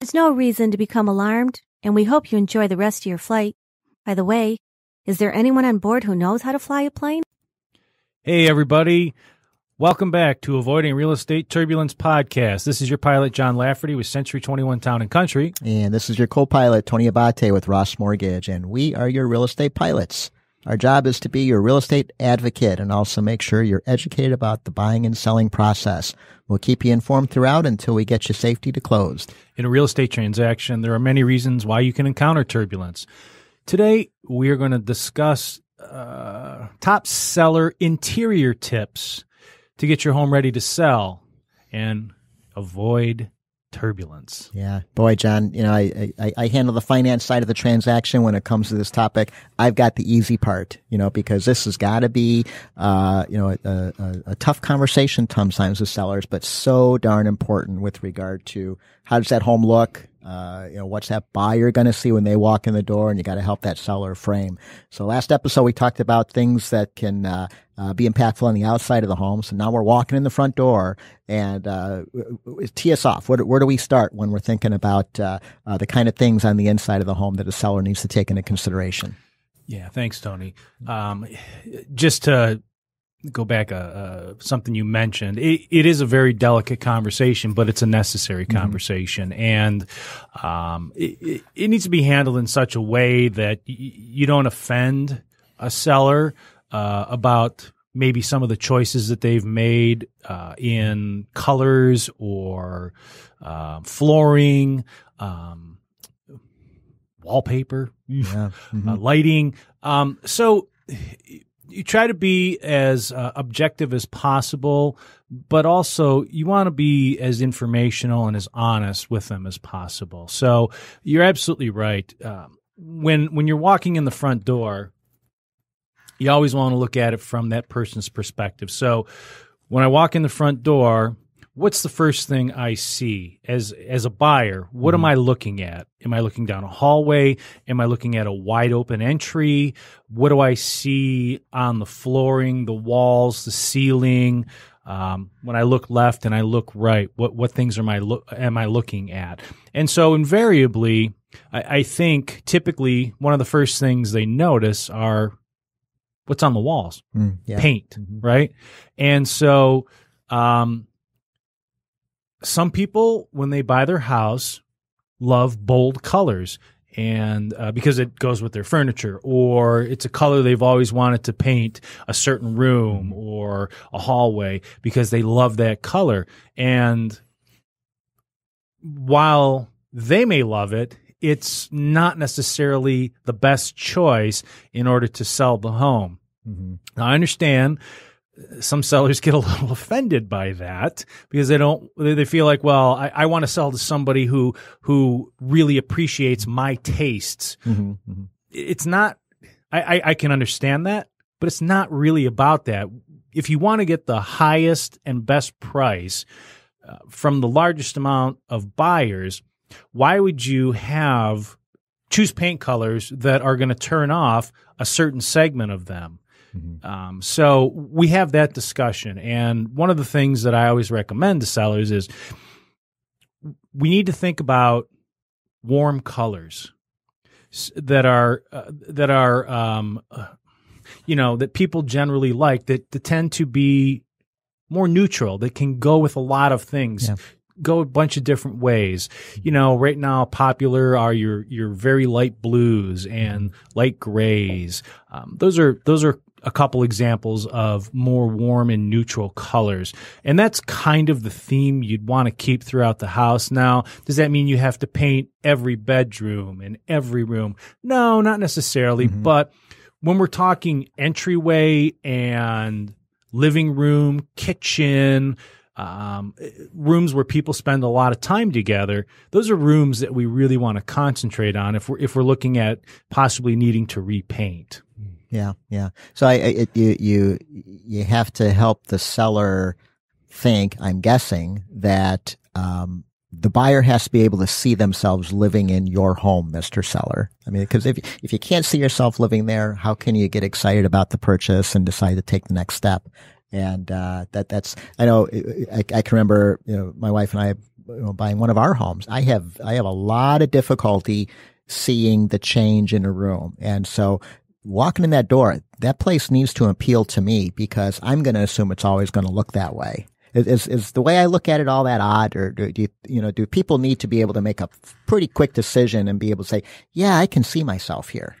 There's no reason to become alarmed, and we hope you enjoy the rest of your flight. By the way, is there anyone on board who knows how to fly a plane? Hey, everybody. Welcome back to Avoiding Real Estate Turbulence podcast. This is your pilot, Jon Lafferty with Century 21 Town and Country. And this is your co-pilot, Tony Abate with Ross Mortgage. And we are your real estate pilots. Our job is to be your real estate advocate and also make sure you're educated about the buying and selling process. We'll keep you informed throughout until we get you safety to closed. In a real estate transaction, there are many reasons why you can encounter turbulence. Today, we are going to discuss uh, top seller interior tips to get your home ready to sell and avoid turbulence. Yeah, boy, Jon, you know, I, I, I handle the finance side of the transaction when it comes to this topic. I've got the easy part, you know, because this has got to be, uh, you know, a, a, a tough conversation sometimes with sellers, but so darn important with regard to how does that home look? Uh, you know, what's that buyer going to see when they walk in the door? And you got to help that seller frame. So last episode, we talked about things that can, uh, uh, be impactful on the outside of the home. So now we're walking in the front door and, uh, tee us off. Where, where do we start when we're thinking about, uh, uh, the kind of things on the inside of the home that a seller needs to take into consideration? Yeah. Thanks, Tony. Um, just to, go back uh, uh, something you mentioned it, it is a very delicate conversation but it's a necessary Mm-hmm. conversation and um, it, it, it needs to be handled in such a way that y- you don't offend a seller uh, about maybe some of the choices that they've made uh, in colors or uh, flooring um, wallpaper Yeah. Mhm. uh, lighting. Um, so you try to be as uh, objective as possible, but also you want to be as informational and as honest with them as possible. So you're absolutely right. Um, when when you're walking in the front door, you always want to look at it from that person's perspective. So when I walk in the front door, what's the first thing I see as as a buyer? What am I looking at? Am I looking down a hallway? Am I looking at a wide open entry? What do I see on the flooring, the walls, the ceiling? Um, when I look left and I look right, what what things am I lo- am I looking at? And so invariably, I, I think typically one of the first things they notice are what's on the walls Mm, yeah. paint, Mhm. right? And so, um, some people, when they buy their house, love bold colors. And uh, because it goes with their furniture, or it's a color they've always wanted to paint a certain room or a hallway because they love that color. And while they may love it, it's not necessarily the best choice in order to sell the home. Mhm. Now, I understand uh, some sellers get a little offended by that because they don't, they feel like, well, I, I want to sell to somebody who, who really appreciates my tastes. Mhm. Mhm. It's not, I, I, I can understand that, but it's not really about that. If you want to get the highest and best price uh, from the largest amount of buyers, why would you have choose paint colors that are going to turn off a certain segment of them? Mhm. Um, so we have that discussion. And one of the things that I always recommend to sellers is we need to think about warm colors that are, uh, that are, um, uh, you know, that people generally like that, that tend to be more neutral, that can go with a lot of things. Yeah. Go a bunch of different ways. You know, right now popular are your your very light blues and light grays. Um, those are those are a couple examples of more warm and neutral colors. And that's kind of the theme you'd want to keep throughout the house. Now, does that mean you have to paint every bedroom and every room? No, not necessarily. But when we're talking entryway and living room, kitchen, um, rooms where people spend a lot of time together, those are rooms that we really want to concentrate on if we're if we're looking at possibly needing to repaint. Yeah, yeah. So I, it, you you you have to help the seller think. I'm guessing that um, the buyer has to be able to see themselves living in your home, Mister Seller. I mean, because if if you can't see yourself living there, how can you get excited about the purchase and decide to take the next step? And uh, that that's I know I, I can remember you know my wife and I you know, buying one of our homes, I have I have a lot of difficulty seeing the change in a room, and so walking in that door, that place needs to appeal to me because I'm going to assume it's always going to look that way. Is, is the way I look at it all that odd, or do, do you, you know do people need to be able to make a pretty quick decision and be able to say, yeah, I can see myself here?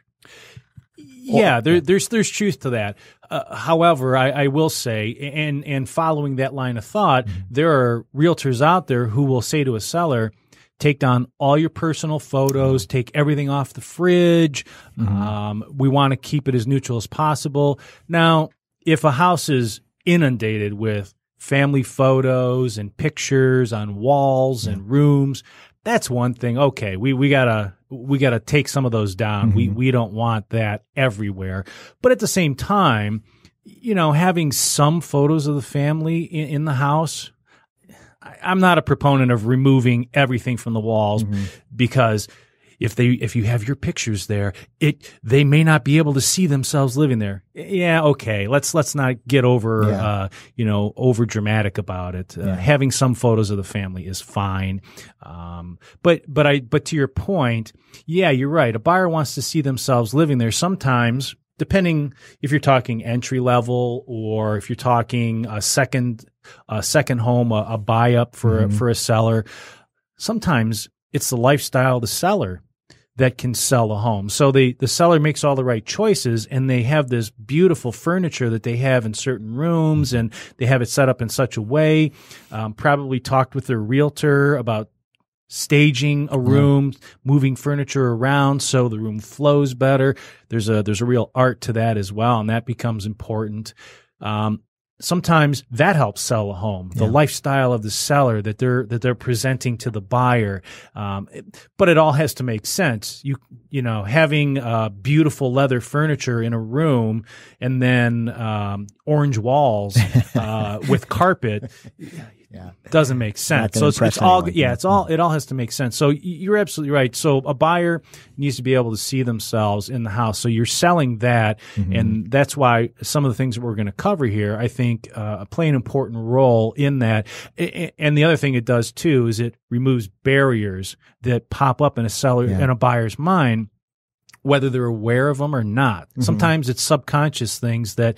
Yeah, there, there's there's truth to that. Uh, however, I, I, will say, and and following that line of thought, mm-hmm. there are realtors out there who will say to a seller, take down all your personal photos, take everything off the fridge. Mm-hmm. Um, we want to keep it as neutral as possible. Now, if a house is inundated with family photos and pictures on walls yeah. and rooms, that's one thing. Okay, we we gotta we gotta take some of those down. Mm-hmm. We we don't want that everywhere. But at the same time, you know, having some photos of the family in, in the house I'm not a proponent of removing everything from the walls mm-hmm. because if they if you have your pictures there, it they may not be able to see themselves living there. Yeah, okay. Let's let's not get over yeah. uh, you know over dramatic about it. Uh, Having some photos of the family is fine, um, but but I but to your point, yeah, you're right. A buyer wants to see themselves living there. Sometimes depending if you're talking entry level or if you're talking a second a second home, a, a buy up for mm-hmm. for a seller. Sometimes it's the lifestyle of the seller that can sell a home. So the the seller makes all the right choices and they have this beautiful furniture that they have in certain rooms and they have it set up in such a way. Um, probably talked with their realtor about staging a room, yeah. moving furniture around so the room flows better. There's a there's a real art to that as well, and that becomes important. Um, sometimes that helps sell a home. The yeah. lifestyle of the seller that they're that they're presenting to the buyer, um, but it all has to make sense. You you know having uh, beautiful leather furniture in a room and then um, orange walls uh, with carpet yeah. doesn't make sense. So it's, it's all yeah, it's all it all has to make sense. So you're absolutely right. So a buyer needs to be able to see themselves in the house. So you're selling that, mm-hmm. and that's why some of the things that we're going to cover here, I think, uh, play an important role in that. And the other thing it does too is it removes barriers that pop up in a seller yeah. in a buyer's mind whether they're aware of them or not. Mm-hmm. Sometimes it's subconscious things that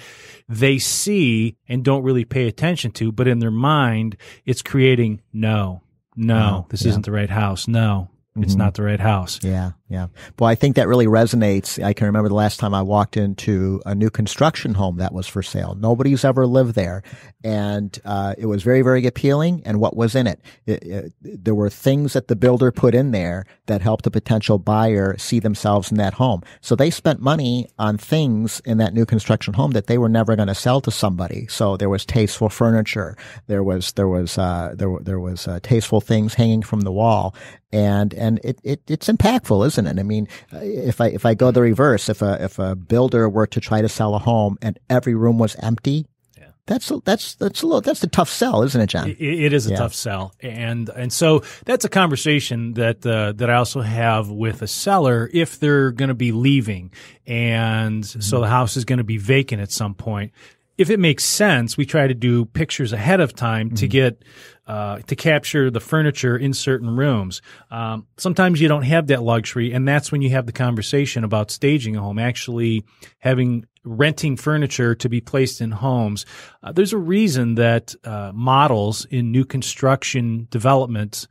they see and don't really pay attention to, but in their mind, it's creating no, no, this yeah. isn't the right house. No, it's mm-hmm. not the right house. Yeah, yeah. Well, I think that really resonates. I can remember the last time I walked into a new construction home that was for sale. Nobody's ever lived there, and uh, it was very, very appealing. And what was in it? It, it? There were things that the builder put in there that helped a potential buyer see themselves in that home. So they spent money on things in that new construction home that they were never going to sell to somebody. So there was tasteful furniture. There was there was uh, there there was uh, tasteful things hanging from the wall, and and it, it it's impactful, isn't it? I mean, if I if I go the reverse, if a if a builder were to try to sell a home and every room was empty, yeah. that's that's that's a little that's a tough sell, isn't it, Jon? it, it is a yeah. tough sell, and and so that's a conversation that uh, that I also have with a seller if they're going to be leaving, and mm-hmm. so the house is going to be vacant at some point if it makes sense, we try to do pictures ahead of time mm-hmm. to get uh, to capture the furniture in certain rooms. Um, sometimes you don't have that luxury, and that's when you have the conversation about staging a home, actually having renting furniture to be placed in homes. Uh, there's a reason that uh, models in new construction developments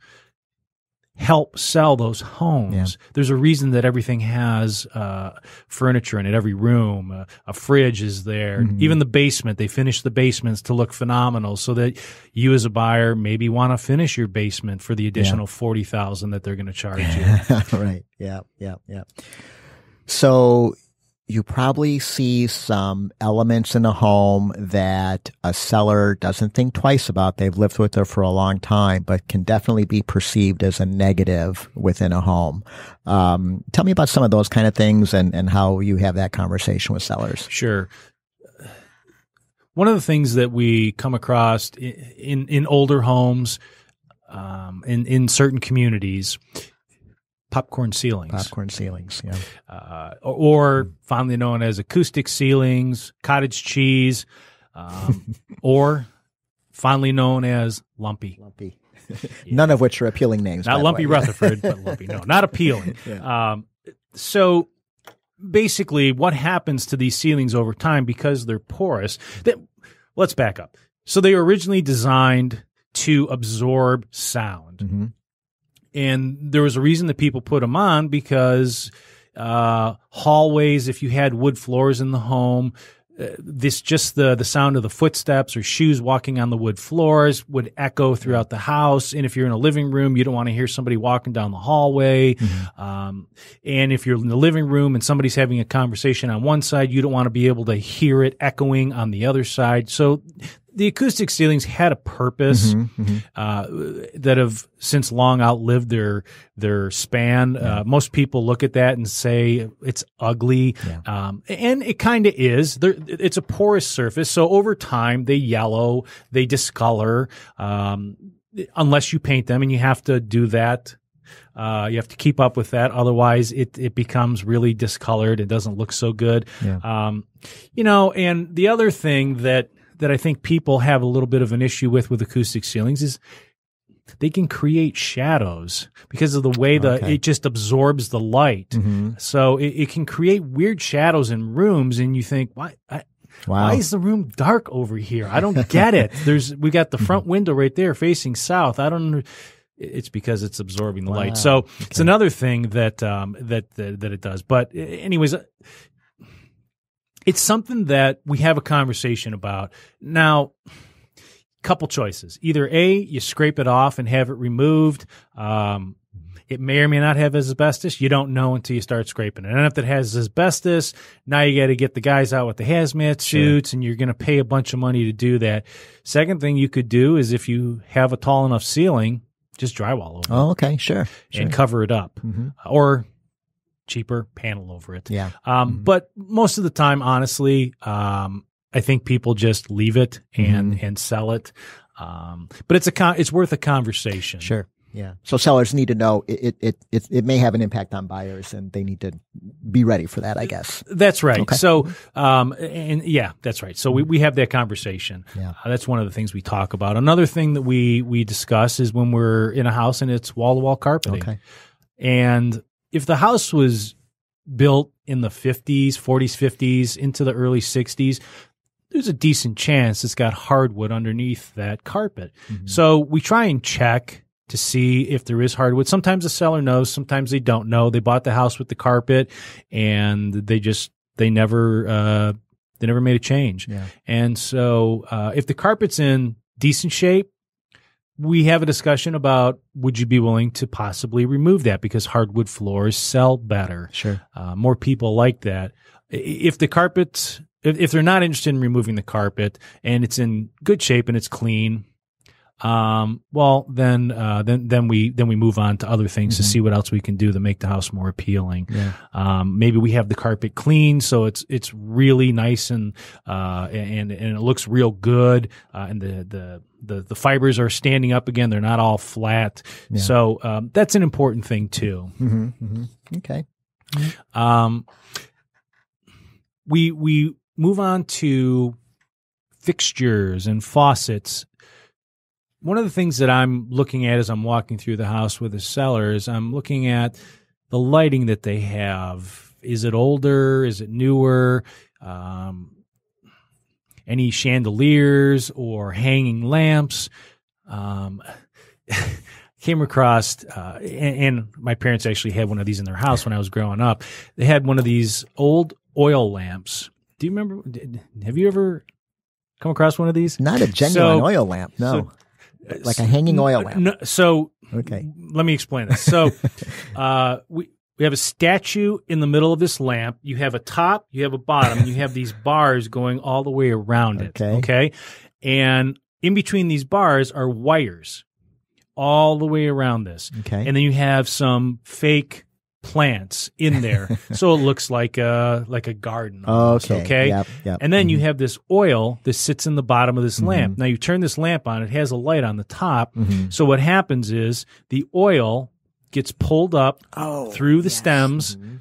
help sell those homes. Yeah. There's a reason that everything has uh, furniture in it, every room, uh, a fridge is there, mm-hmm. even the basement. They finish the basements to look phenomenal, so that you as a buyer maybe want to finish your basement for the additional yeah. forty thousand that they're going to charge you. right. Yeah. Yeah. Yeah. So you probably see some elements in a home that a seller doesn't think twice about. They've lived with it for a long time, but can definitely be perceived as a negative within a home. Um, tell me about some of those kind of things and, and how you have that conversation with sellers. Sure. One of the things that we come across in, in, in older homes, um, in, in certain communities popcorn ceilings. Popcorn ceilings, yeah. Uh, or fondly known as acoustic ceilings, cottage cheese, um, or fondly known as lumpy. Lumpy. None of which are appealing names. not Lumpy. Rutherford, but Lumpy. No, not appealing. Um, so basically, what happens to these ceilings over time because they're porous? That, let's back up. So they were originally designed to absorb sound, Mhm. And there was a reason that people put them on because uh, hallways, if you had wood floors in the home. Uh, this just the the sound of the footsteps or shoes walking on the wood floors would echo throughout the house. And if you're in a living room, you don't want to hear somebody walking down the hallway. Um, and if you're in the living room and somebody's having a conversation on one side, you don't want to be able to hear it echoing on the other side. So the acoustic ceilings had a purpose uh, that have since long outlived their their span. Uh, most people look at that and say it's ugly, um, and it kind of is. They're, it's a porous surface, so over time they yellow, they discolor. Um, unless you paint them, and you have to do that. Uh, you have to keep up with that. Otherwise, it, it becomes really discolored. It doesn't look so good. Yeah. Um, you know, and the other thing that, that I think people have a little bit of an issue with with acoustic ceilings is they can create shadows because of the way the Okay. it just absorbs the light. Mhm. So it, it can create weird shadows in rooms, and you think, why? I, Wow. why is the room dark over here? I don't get it. There's we got the front window right there facing south. I don't. It's because it's absorbing the Wow. light. So it's another thing that um, that, that that it does. But anyways, uh, it's something that we have a conversation about now. Couple choices: either a you scrape it off and have it removed. Um, it may or may not have asbestos. You don't know until you start scraping it. And if it has asbestos, now you got to get the guys out with the hazmat suits and you're going to pay a bunch of money to do that. Second thing you could do is if you have a tall enough ceiling, just drywall over it Oh, okay. Sure. sure. and cover it up Mhm. or cheaper panel over it. Yeah. Um, But most of the time, honestly, um, I think people just leave it and, Mm-hmm. and sell it. Um, but it's a con- it's worth a conversation. Sure. Yeah. So sellers need to know it, it, it, it, it may have an impact on buyers and they need to be ready for that, I guess. That's right. Okay. So, um, and yeah, that's right. So we, we have that conversation. Yeah. Uh, that's one of the things we talk about. Another thing that we, we discuss is when we're in a house and it's wall to wall carpeting. Okay. And if the house was built in the 50s, 40s, 50s, into the early 60s, there's a decent chance it's got hardwood underneath that carpet. So we try and check to see if there is hardwood. Sometimes the seller knows, sometimes they don't know. They bought the house with the carpet and they just they never uh they never made a change. Yeah. And so uh if the carpet's in decent shape, we have a discussion about would you be willing to possibly remove that because hardwood floors sell better. Sure. Uh, more people like that. If the carpet, if, if they're not interested in removing the carpet and it's in good shape and it's clean, um, well, then, uh, then, then we, then we move on to other things to see what else we can do to make the house more appealing. Yeah. Um, maybe we have the carpet clean, so it's it's really nice and uh, and and it looks real good, uh, and the, the the the fibers are standing up again; they're not all flat. So um, that's an important thing too. hmm hmm Okay. Um, we we move on to fixtures and faucets. One of the things that I'm looking at as I'm walking through the house with the seller is I'm looking at the lighting that they have. Is it older? Is it newer? Um, any chandeliers or hanging lamps? Um, came across, uh, and, and my parents actually had one of these in their house when I was growing up. They had one of these old oil lamps. Do you remember? did- Have you ever come across one of these? Not a genuine So- oil lamp. No. Like a hanging oil lamp. No, so Okay. let me explain this. So, uh, we we have a statue in the middle of this lamp. You have a top, you have a bottom, you have these bars going all the way around it. Okay. Okay, and in between these bars are wires all the way around this, Okay. and then you have some fake plants in there, so it looks like a like a garden. almost, okay. Okay. Yep. Yep. And then you have this oil that sits in the bottom of this lamp. Now you turn this lamp on, it has a light on the top. Mhm. So what happens is the oil gets pulled up Oh, through the yes. stems Mhm.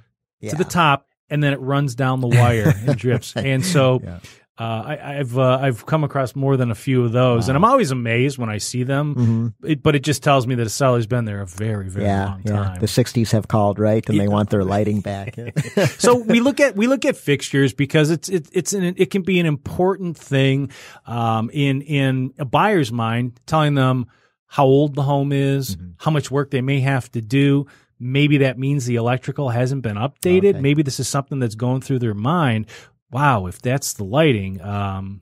to the top and then it runs down the wire and drips. And so Yeah. Uh, I, I've uh, I've come across more than a few of those, and I'm always amazed when I see them. It, but it just tells me that a seller's been there a very very Mm-hmm. yeah, long yeah. time. The '60s have called, right? And they want their lighting back. so we look at we look at fixtures because it's it, it's an, it can be an important thing um, in in a buyer's mind, telling them how old the home is, Mm-hmm. how much work they may have to do. Maybe that means the electrical hasn't been updated. Okay. Maybe this is something that's going through their mind. Wow, if that's the lighting. Um,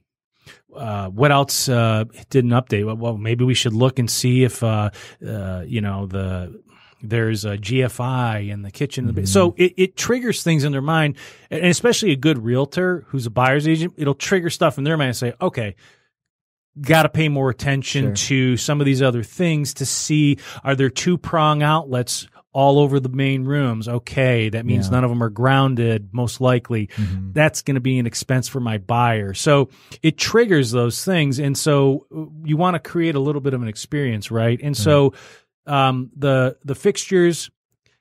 uh, what else uh, didn't update? Well, maybe we should look and see if uh, uh, you know the there's a GFI in the kitchen. Mm-hmm. So it, it triggers things in their mind, and especially a good realtor who's a buyer's agent, it'll trigger stuff in their mind and say, okay, got to pay more attention to some of these other things to see are there two prong outlets all over the main rooms. Okay, that means Yeah. none of them are grounded, most likely. Mm-hmm. That's going to be an expense for my buyer. So it triggers those things. And so uh, you want to create a little bit of an experience, right? And so um, the the fixtures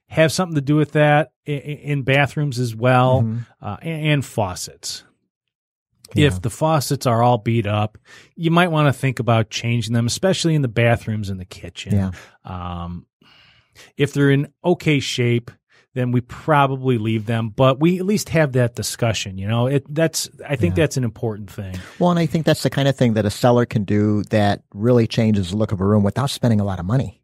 have something to do with that i- i- in bathrooms as well, Mm-hmm. uh, and, and faucets. If the faucets are all beat up, you might want to think about changing them, especially in the bathrooms and the kitchen. Yeah. Um, if they're in okay shape, then we probably leave them, but we at least have that discussion. You know, it that's I think that's an important thing. Well, and I think that's the kind of thing that a seller can do that really changes the look of a room without spending a lot of money.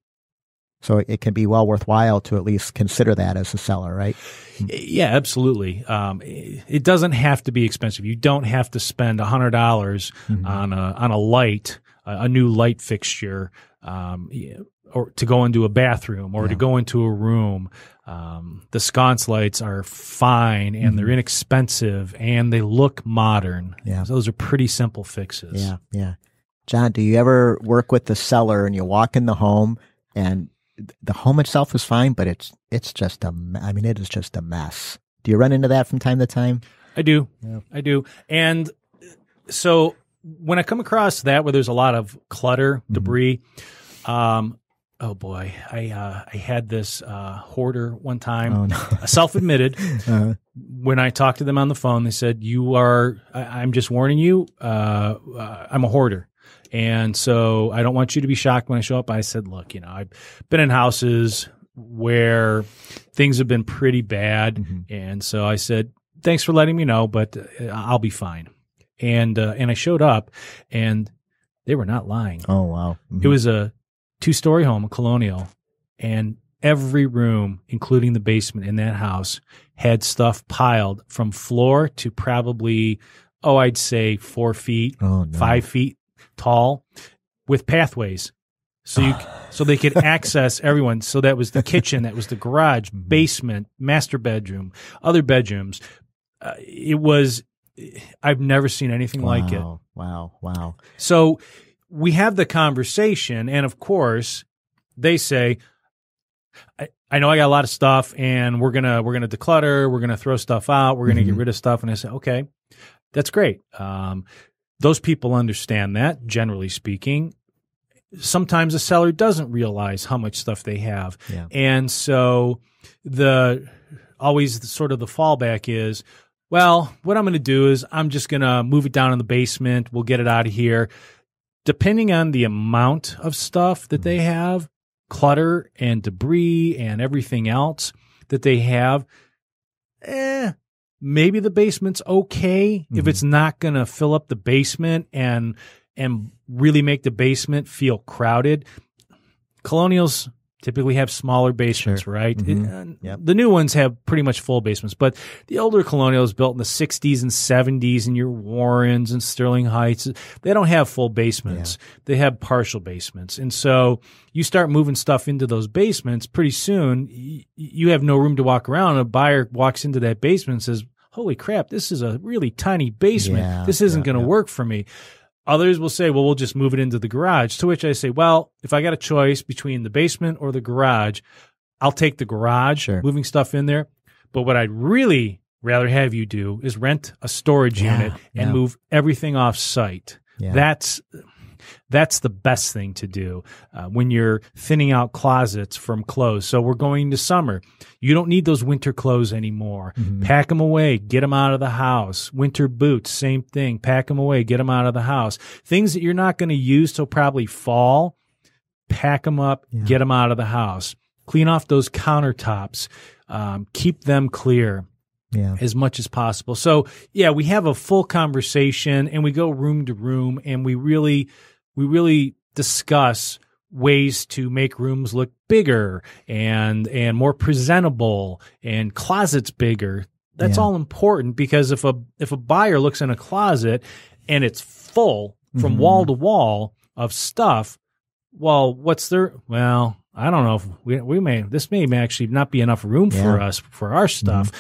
So it can be well worthwhile to at least consider that as a seller, right? Yeah, absolutely. Um, it doesn't have to be expensive. You don't have to spend a hundred dollars on a on a light, a a new light fixture, um, yeah, or to go into a bathroom or to go into a room. Um, the sconce lights are fine and they're inexpensive and they look modern. Yeah. So those are pretty simple fixes. Yeah, yeah. Jon, do you ever work with the seller and you walk in the home and the home itself is fine, but it's it's just a I mean it is just a mess. Do you run into that from time to time? I do. I do. And so when I come across that where there's a lot of clutter, Mm-hmm. debris, um, oh boy, I uh, I had this uh, hoarder one time, Oh no. self-admitted. Uh, when I talked to them on the phone, they said, "You are. I, I'm just warning you. Uh, uh, I'm a hoarder." And so I don't want you to be shocked when I show up. I said, look, you know, I've been in houses where things have been pretty bad. Mm-hmm. And so I said, thanks for letting me know, but uh, I'll be fine. And, uh, and I showed up and they were not lying. oh wow. Mhm. It was a two story home, a colonial, and every room, including the basement in that house, had stuff piled from floor to probably, oh, I'd say four feet, oh no. five feet tall with pathways. So you, so they could access everyone. So that was the kitchen, that was the garage, Mm-hmm. basement, master bedroom, other bedrooms. Uh, it was, I've never seen anything like it. Wow, Wow, wow. So we have the conversation, and of course, they say, I, I know I got a lot of stuff, and we're gonna we're gonna declutter, we're gonna throw stuff out, we're gonna get Mhm. rid of stuff. And I say, okay, that's great. Um, those people understand that, generally speaking. Sometimes a seller doesn't realize how much stuff they have, Yeah. and so the always the, sort of the fallback is, well, what I'm going to do is I'm just going to move it down in the basement. We'll get it out of here. Depending on the amount of stuff that they have, clutter and debris and everything else that they have, eh, maybe the basement's okay if Mhm. it's not going to fill up the basement and and really make the basement feel crowded. Colonials typically have smaller basements, Sure. right? Mhm. And Yep. The new ones have pretty much full basements, but the older colonials built in the 60s and 70s and your Warrens and Sterling Heights, they don't have full basements. They have partial basements. And so you start moving stuff into those basements pretty soon, y- you have no room to walk around. A buyer walks into that basement and says, Holy crap, this is a really tiny basement. Yeah, this isn't yeah, going to yeah. work for me. Others will say, well, we'll just move it into the garage. To which I say, well, if I got a choice between the basement or the garage, I'll take the garage, Sure. moving stuff in there. But what I'd really rather have you do is rent a storage Yeah, unit and yeah. move everything off site. Yeah. That's that's the best thing to do uh, when you're thinning out closets from clothes. So we're going to summer. You don't need those winter clothes anymore. Mm-hmm. Pack them away, get them out of the house. Winter boots, same thing. Pack them away, get them out of the house. Things that you're not going to use till probably fall, pack them up, Yeah. get them out of the house. Clean off those countertops. Um, keep them clear Yeah. as much as possible. So yeah, we have a full conversation and we go room to room and we really, we really discuss ways to make rooms look bigger and, and more presentable and closets bigger. That's Yeah. all important because if a, if a buyer looks in a closet and it's full from Mhm. wall to wall of stuff, well, what's there? Well, I don't know if we, we may, this may actually not be enough room for us for our stuff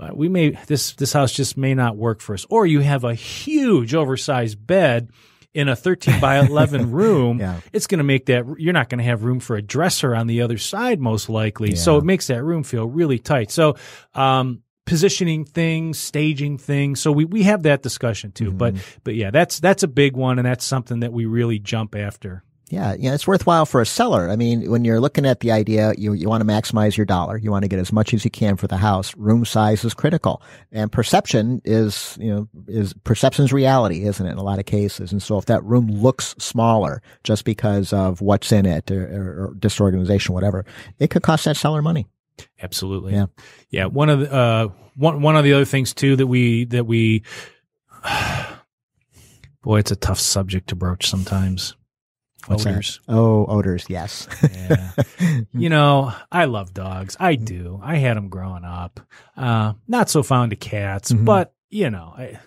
uh, we may this this house just may not work for us or you have a huge oversized bed in a 13 by 11 room Yeah. it's going to make that you're not going to have room for a dresser on the other side most likely. So it makes that room feel really tight. So um positioning things staging things. So we we have that discussion too. But but yeah that's that's a big one and that's something that we really jump after Yeah, yeah, it's worthwhile for a seller. I mean, when you're looking at the idea, you you want to maximize your dollar. You want to get as much as you can for the house. Room size is critical, and perception is you know is perception's reality, isn't it? In a lot of cases, and so if that room looks smaller just because of what's in it or, or, or disorganization, whatever, it could cost that seller money. Absolutely. Yeah. Yeah. One of the, uh, one, one of the other things too that we, that we, boy, it's a tough subject to broach sometimes. What's that? Odors. Oh, odors, yes. Yeah. you know, I love dogs. I do. I had them growing up. Uh, not so fond of cats, Mhm. but you know, I,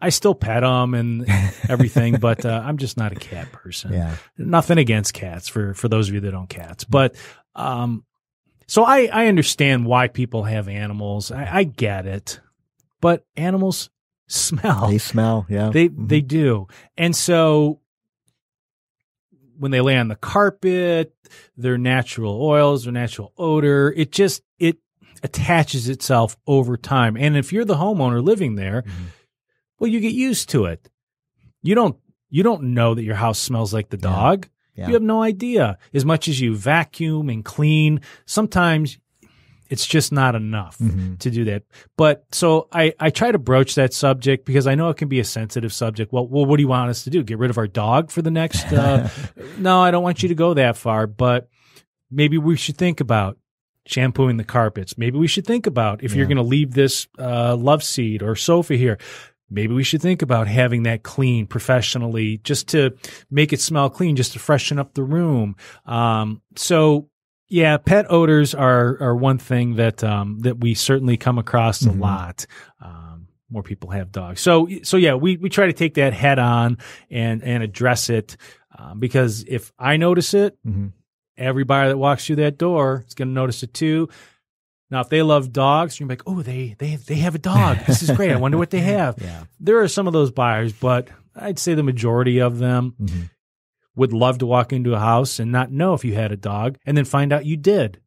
I still pet them and everything, but, uh, I'm just not a cat person yeah, nothing against cats for for those of you that own cats but um so i i understand why people have animals i, I get it but animals smell they smell. Yeah, they Mhm. they do and so when they lay on the carpet their natural oils their natural odor it just it attaches itself over time and if you're the homeowner living there Mhm. well you get used to it you don't you don't know that your house smells like the Yeah. dog Yeah. you have no idea as much as you vacuum and clean sometimes it's just not enough Mhm. to do that. But so I, I try to broach that subject because I know it can be a sensitive subject. Well, well, what do you want us to do? Get rid of our dog for the next? Uh, no, I don't want you to go that far, but maybe we should think about shampooing the carpets. Maybe we should think about if you're going to leave this uh, love seat or sofa here. Maybe we should think about having that clean professionally just to make it smell clean, just to freshen up the room. Um, so yeah, pet odors are are one thing that um, that we certainly come across a Mhm. lot. Um, more people have dogs, so so yeah, we we try to take that head on and and address it um, because if I notice it, Mhm. every buyer that walks through that door is going to notice it too. Now, if they love dogs, you're like, oh, they they they have a dog. This is great. I wonder what they have. Yeah. There are some of those buyers, but I'd say the majority of them Mhm. Would love to walk into a house and not know if you had a dog, and then find out you did.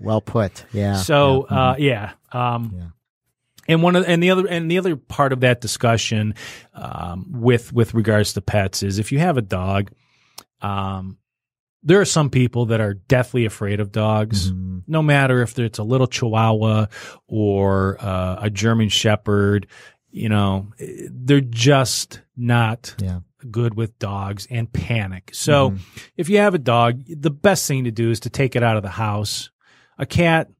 Well put. Yeah. So, yeah. uh, yeah. Um, Yeah. And one of and the other and the other part of that discussion um, with with regards to pets is if you have a dog, um, there are some people that are deathly afraid of dogs. Mhm. No matter if it's a little Chihuahua or uh, a German Shepherd, you know, they're just not Yeah. Good with dogs and panic. So Mhm. if you have a dog, the best thing to do is to take it out of the house. A cat,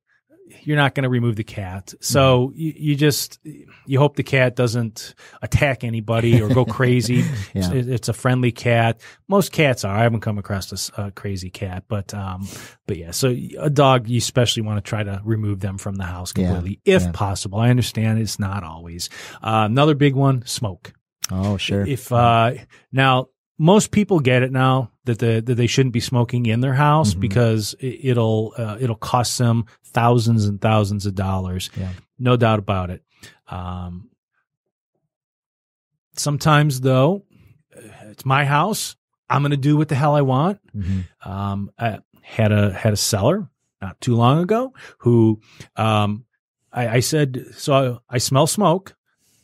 you're not going to remove the cat. So Mm-hmm. you, you just, you hope the cat doesn't attack anybody or go crazy. Yeah. it's, it's a friendly cat. Most cats are. I haven't come across a crazy cat, but, um, but yeah, so a dog, you especially want to try to remove them from the house Yeah. completely if Yeah. possible. I understand it's not always. Uh, another big one, smoke. Oh, sure. If uh, now most people get it now that the that they shouldn't be smoking in their house Mhm. because it, it'll uh, it'll cost them thousands and thousands of dollars. Yeah. No doubt about it. Um, sometimes though, it's my house. I'm going to do what the hell I want. Mhm. Um, I had a had a seller not too long ago who um, I, I said, so I, I smell smoke.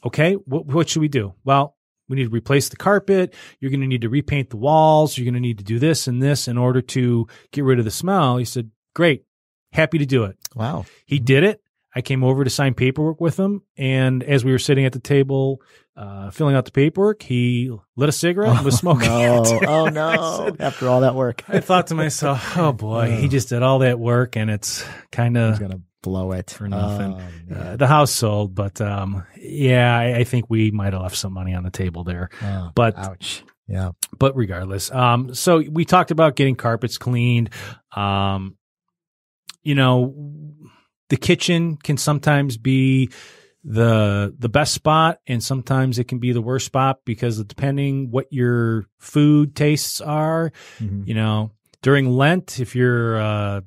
Okay, what, what should we do? Well, we need to replace the carpet. You're going to need to repaint the walls. You're going to need to do this and this in order to get rid of the smell. He said, great. Happy to do it. Wow. He did it. I came over to sign paperwork with him. And as we were sitting at the table, uh, filling out the paperwork, he lit a cigarette and was smoking no. it. Oh no! said- After all that work, I thought to myself, oh boy, he just did all that work and it's kind of blow it for nothing. Oh, uh, the house sold, but um, yeah, I, I think we might have left some money on the table there. Oh, But ouch. Yeah. but regardless, um, so we talked about getting carpets cleaned. Um, you know, the kitchen can sometimes be the the best spot, and sometimes it can be the worst spot because depending what your food tastes are, Mhm. you know, during Lent, if you're a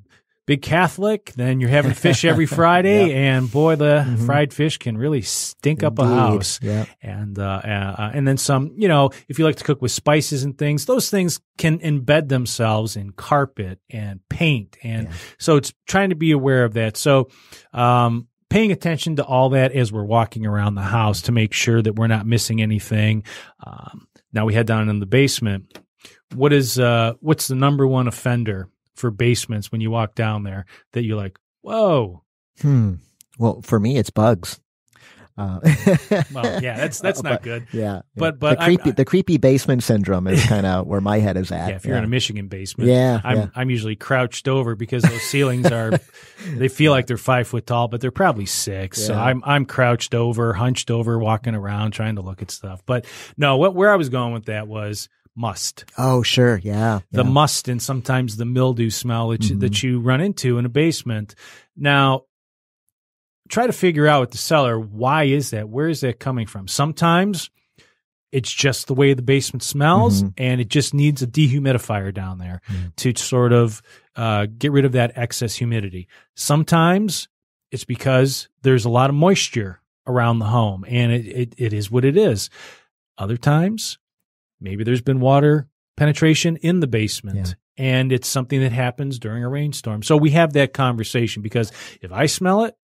big Catholic, then you're having fish every Friday, and boy, the Mhm. fried fish can really stink up a house. Yeah. And uh, uh, and then some, you know, if you like to cook with spices and things, those things can embed themselves in carpet and paint, and Yeah. so it's trying to be aware of that. So, um, paying attention to all that as we're walking around the house to make sure that we're not missing anything. Um, now we head down in the basement. What is uh, what's the number one offender for basements when you walk down there that you're like, whoa? Hmm. Well, for me, it's bugs. Uh, Well, yeah, that's that's not but- good. Yeah, But- but the creepy the creepy basement syndrome is kind of where my head is at. Yeah, if you're in a Michigan basement, yeah, I'm yeah. I'm usually crouched over because those ceilings are they feel like they're five foot tall, but they're probably six. So I'm I'm crouched over, hunched over, walking around, trying to look at stuff. But no, what where I was going with that was must. Oh, sure, yeah. The yeah. must and sometimes the mildew smell that you, Mhm. that you run into in a basement. Now try to figure out with the seller why is that? Where is that coming from? Sometimes it's just the way the basement smells Mhm. and it just needs a dehumidifier down there Mm. to sort of uh, get rid of that excess humidity. Sometimes it's because there's a lot of moisture around the home and it, it, it is what it is. Other times, maybe there's been water penetration in the basement and it's something that happens during a rainstorm. So we have that conversation because if I smell it,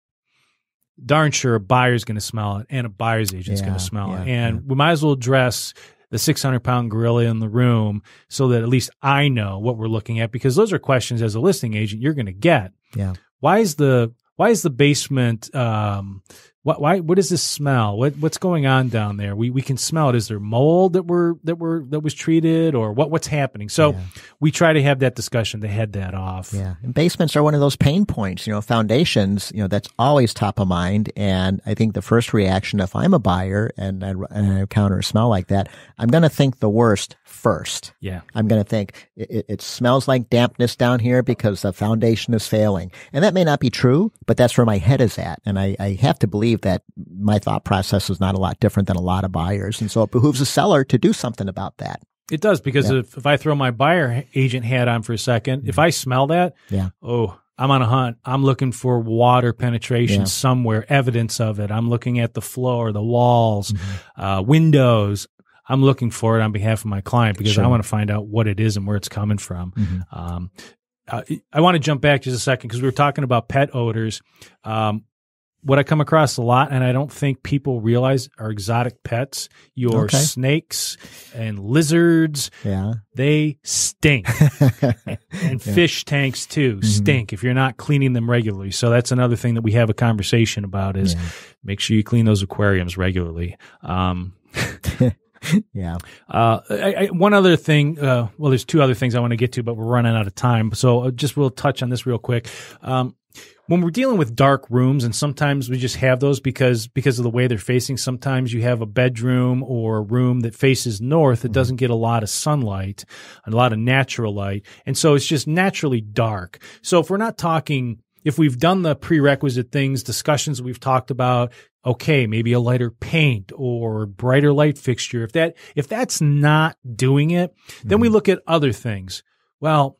darn sure a buyer's going to smell it and a buyer's agent's going to smell it. And yeah. we might as well address the 600 pound gorilla in the room so that at least I know what we're looking at because those are questions as a listing agent you're going to get. Yeah. Why is the, why is the basement, um, what, why, what does this smell? What, what's going on down there? We, we can smell it. Is there mold that were, that were, that was treated or what, what's happening? So Yeah. we try to have that discussion to head that off. Yeah, and basements are one of those pain points. You know, foundations. You know, that's always top of mind. And I think the first reaction, if I'm a buyer and I, and I encounter a smell like that, I'm going to think the worst first. Yeah. I'm going to think it, it, it smells like dampness down here because the foundation is failing, and that may not be true, but that's where my head is at, and I, I have to believe that my thought process is not a lot different than a lot of buyers, and so it behooves a seller to do something about that. It does because Yeah. if, if I throw my buyer agent hat on for a second, if I smell that, Yeah. oh, I'm on a hunt. I'm looking for water penetration Yeah. somewhere, evidence of it. I'm looking at the floor, the walls, Mm-hmm. uh, windows. I'm looking for it on behalf of my client because I want to find out what it is and where it's coming from. Mhm. Um, uh, I want to jump back just a second because we were talking about pet odors. Um, what I come across a lot, and I don't think people realize, are exotic pets. Your Okay. snakes and lizards, Yeah. they stink. and fish tanks too Mm-hmm. stink if you're not cleaning them regularly. So that's another thing that we have a conversation about is Yeah. make sure you clean those aquariums regularly. Um, yeah. uh, I, I, one other thing, uh, well, there's two other things I want to get to, but we're running out of time. So uh, just we'll touch on this real quick. Um, when we're dealing with dark rooms, and sometimes we just have those because because of the way they're facing. Sometimes you have a bedroom or a room that faces north that mm-hmm. doesn't get a lot of sunlight, a lot of natural light, and so it's just naturally dark. So if we're not talking, if we've done the prerequisite things, discussions we've talked about, okay, maybe a lighter paint or brighter light fixture. If that if that's not doing it, then we mm-hmm. look at other things. Well,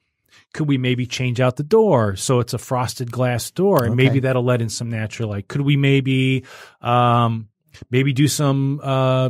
could we maybe change out the door so it's a frosted glass door and Okay. maybe that'll let in some natural light? Could we maybe um maybe do some uh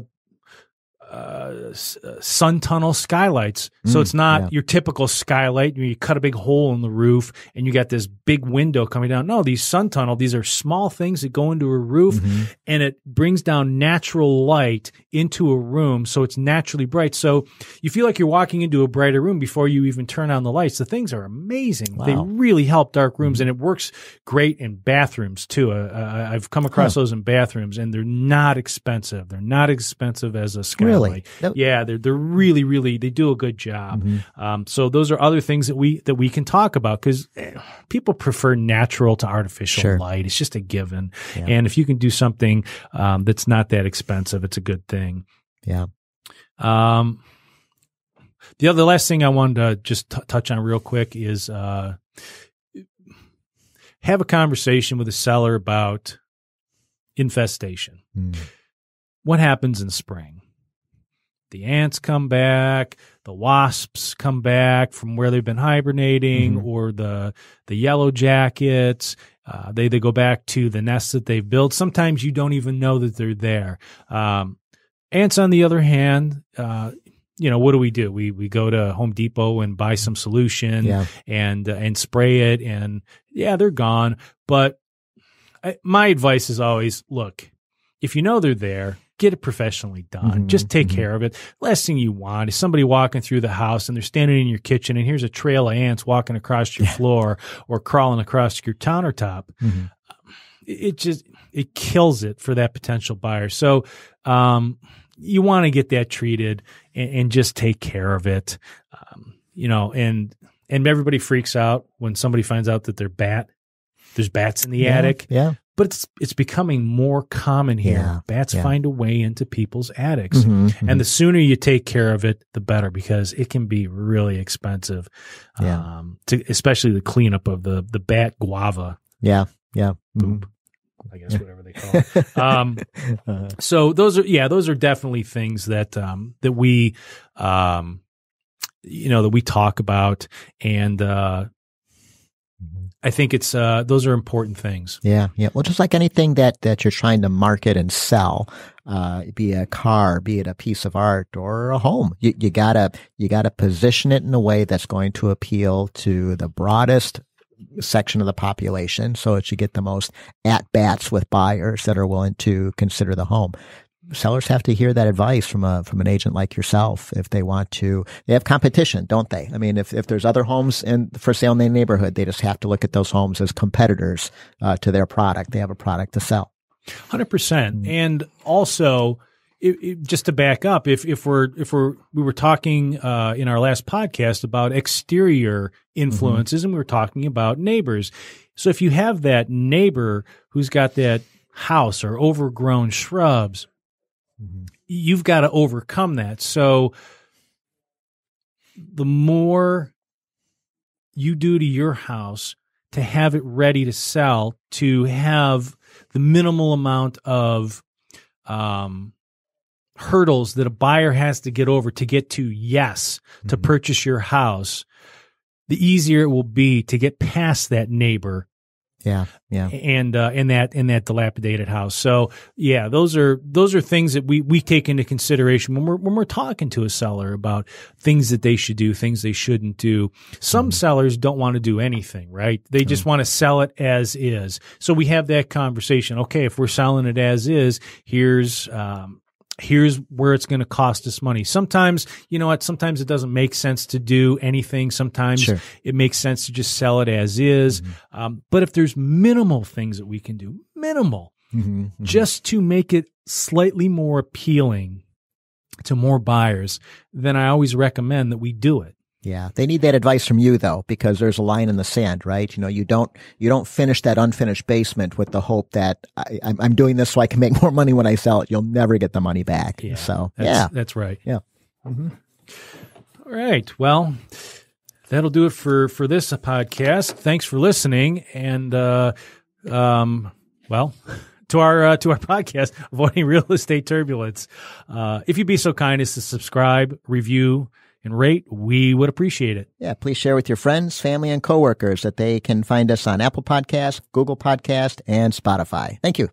uh, uh, sun tunnel skylights. So it's not yeah. your typical skylight. You cut a big hole in the roof and you got this big window coming down. No, these sun tunnel, these are small things that go into a roof and it brings down natural light into a room. So it's naturally bright. So you feel like you're walking into a brighter room before you even turn on the lights. The things are amazing. They really help dark rooms and it works great in bathrooms too. Uh, uh, I've come across those in bathrooms and they're not expensive. They're not expensive as a skylight. Really? That- Yeah, they're they're really really they do a good job. Um, so those are other things that we that we can talk about because people prefer natural to artificial Sure. light. It's just a given. Yeah. And if you can do something um, that's not that expensive, it's a good thing. Yeah. Um, the other last thing I wanted to just t- touch on real quick is uh, have a conversation with a seller about infestation. Mm. What happens in spring? The ants come back, the wasps come back from where they've been hibernating, Mhm. or the the yellow jackets. Uh, they they go back to the nests that they've built. Sometimes you don't even know that they're there. Um, ants, on the other hand, uh, you know what do we do? We we go to Home Depot and buy some solution Yeah. and uh, and spray it, and yeah, they're gone. But I, my advice is always look if you know they're there. Get it professionally done. Mhm, Just take mhm. care of it. Last thing you want is somebody walking through the house and they're standing in your kitchen and here's a trail of ants walking across your floor or crawling across your countertop Mhm. it it just it kills it for that potential buyer. So um, you want to get that treated and, and just take care of it. Um, you know, and and everybody freaks out when somebody finds out that they're bat. There's bats in the Yeah, attic, Yeah. But it's it's becoming more common here. Yeah, Bats yeah. find a way into people's attics. Mhm, mhm. And the sooner you take care of it, the better because it can be really expensive. Yeah. Um, to, especially the cleanup of the, the bat guano yeah. Yeah. Mhm. I guess, whatever they call it. Um, Uh, so those are, yeah, those are definitely things that, um, that we, um, you know, that we talk about. And, uh, I think it's, uh, those are important things. Yeah, yeah. Well, just like anything that that you're trying to market and sell, uh, be a car, be it a piece of art or a home, you, you gotta you gotta position it in a way that's going to appeal to the broadest section of the population, so that you get the most at bats with buyers that are willing to consider the home. Sellers have to hear that advice from a from an agent like yourself if they want to. They have competition, don't they? I mean, if if there's other homes in for sale in their neighborhood, they just have to look at those homes as competitors uh, to their product. They have a product to sell. Hundred percent. And also, it, it, just to back up, if if we're if we're we were talking uh, in our last podcast about exterior influences, and we were talking about neighbors. So if you have that neighbor who's got that house or overgrown shrubs, you've got to overcome that. So the more you do to your house to have it ready to sell, to have the minimal amount of um, hurdles that a buyer has to get over to get to yes to Mhm. purchase your house, the easier it will be to get past that neighbor Yeah, yeah. and uh, in that in that dilapidated house. So yeah, those are those are things that we we take into consideration when we're when we're talking to a seller about things that they should do, things they shouldn't do. Some sellers don't want to do anything, right? They just want to sell it as is. So we have that conversation. Okay, if we're selling it as is, here's um, here's where it's going to cost us money. Sometimes, you know what? Sometimes it doesn't make sense to do anything. Sometimes Sure. it makes sense to just sell it as is. Um, but if there's minimal things that we can do, minimal, Mm-hmm. just to make it slightly more appealing to more buyers, then I always recommend that we do it. Yeah, they need that advice from you though, because there's a line in the sand, right? You know, you don't you don't finish that unfinished basement with the hope that I, I'm, I'm doing this so I can make more money when I sell it. You'll never get the money back. Yeah, so That's, yeah, that's right. Yeah. All right. Well, that'll do it for for this podcast. Thanks for listening, and uh, um, well. To our uh, to our podcast, avoiding real estate turbulence. Uh, if you'd be so kind as to subscribe, review, and rate, we would appreciate it. yeah. Please share with your friends, family, and coworkers that they can find us on Apple Podcast, Google Podcast, and Spotify. Thank you.